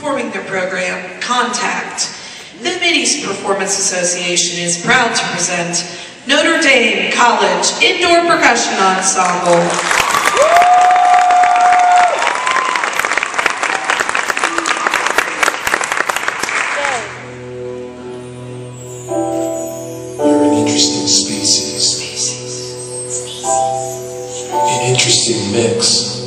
performing their program, Contact. The Mid-East Performance Association is proud to present Notre Dame College Indoor Percussion Ensemble. Interesting mix.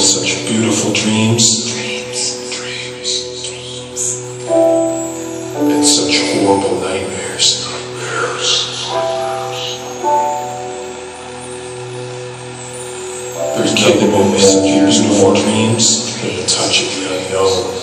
Of such beautiful dreams. And such horrible nightmares. You're capable of such beautiful dreams and the touch of